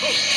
Oh.